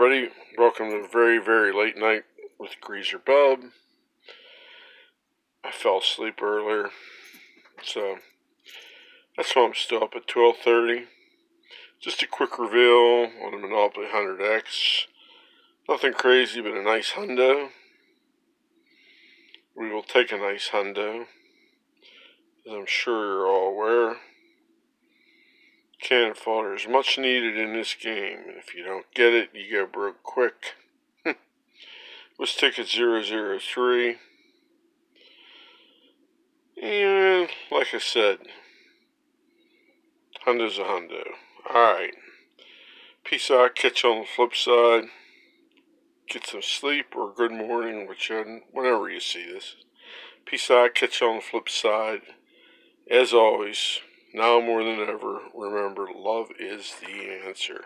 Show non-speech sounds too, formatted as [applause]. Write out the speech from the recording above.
everybody. Welcome to a very, very late night with Greaser Bub. I fell asleep earlier, so that's why I'm still up at 12:30. Just a quick reveal on the Monopoly 100X. Nothing crazy, but a nice hundo. We will take a nice hundo, as I'm sure you're all aware. Cannon fodder is much needed in this game, and if you don't get it, you go broke quick. [laughs] Let's ticket 003. And like I said, Honda's a Hondo. Alright. Peace out. Catch you on the flip side. Get some sleep or good morning, whichever, whenever you see this. Peace out. Catch you on the flip side. As always, now more than ever, remember love is the answer.